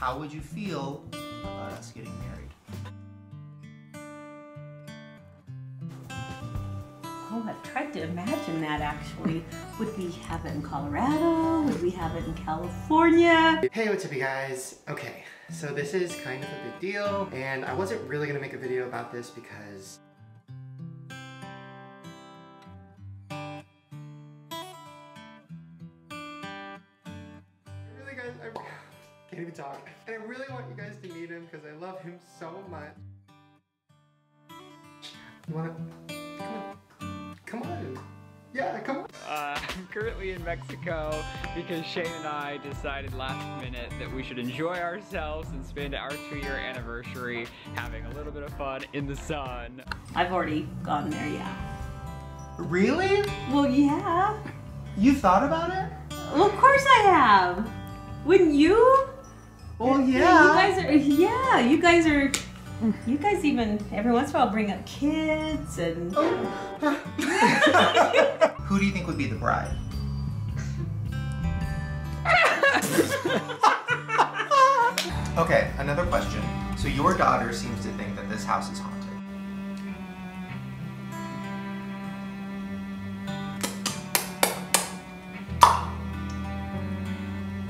how would you feel about us getting married? Oh, I've tried to imagine that actually. Would we have it in Colorado? Would we have it in California? Hey, what's up you guys? Okay, so this is kind of a big deal, and I wasn't really gonna make a video about this because really guys, I can't even talk. And I really want you guys to meet him because I love him so much. You wanna, come on, come on. Yeah, come on. Uh, I'm currently in Mexico because Shane and I decided last minute that we should enjoy ourselves and spend our two year anniversary having a little bit of fun in the sun. I've already gone there, yeah. Really? Well, yeah. You thought about it? Well, of course I have. Wouldn't you? Well, yeah. You guys are, yeah, you guys are, you guys even, every once in a while bring up kids and. Oh. Who do you think would be the bride? okay, another question. So your daughter seems to think that this house is haunted.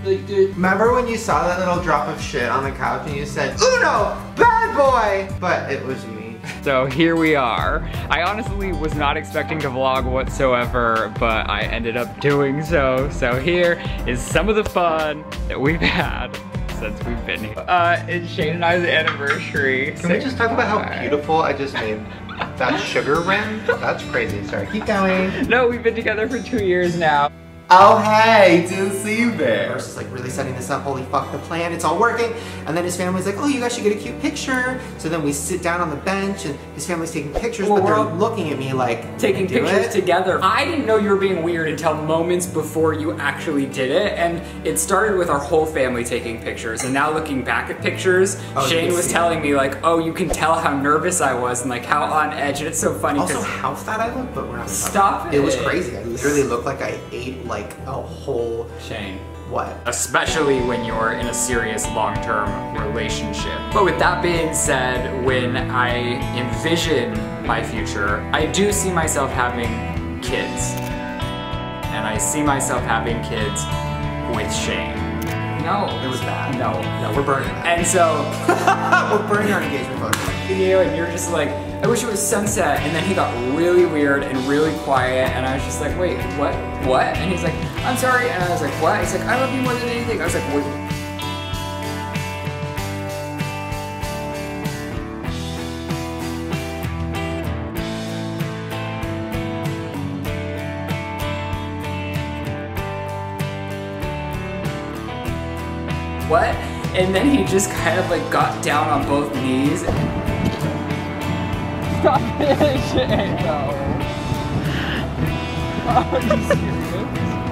Like, dude. Remember when you saw that little drop of shit on the couch and you said, Uno, bad boy! But it was me. So here we are. I honestly was not expecting to vlog whatsoever, but I ended up doing so. So here is some of the fun that we've had since we've been here. Uh, it's Shane and I's anniversary. Can we just talk about how beautiful I just made that sugar rim? That's crazy. Sorry, keep going. No, we've been together for two years now. Oh um, hey, didn't see you there. Versus like really setting this up, holy fuck the plan, it's all working. And then his family's like, oh you guys should get a cute picture. So then we sit down on the bench and his family's taking pictures, Well, but they're all looking at me like taking "Do pictures it?" together. I didn't know you were being weird until moments before you actually did it, and it started with our whole family taking pictures. And now looking back at pictures, Oh, Shane was telling me like, "Oh, you can tell how nervous I was and like how on edge." And it's so funny Also, how fat I look, but we're not Stop about It was crazy. I literally looked like I ate like a whole Shane. what? Especially when you're in a serious long-term relationship. But with that being said, when I envision my future, I do see myself having kids. And I see myself having kids with Shane. No. It was bad. No. No, we're burning. And so, we're burning our engagement photos. you and you're just like, I wish it was sunset. And then he got really weird and really quiet. And I was just like, wait, what? What? And he's like, I'm sorry. And I was like, what? He's like, I love you more than anything. I was like, what? What? And then he just kind of like got down on both knees. Stop it, no. Are you serious?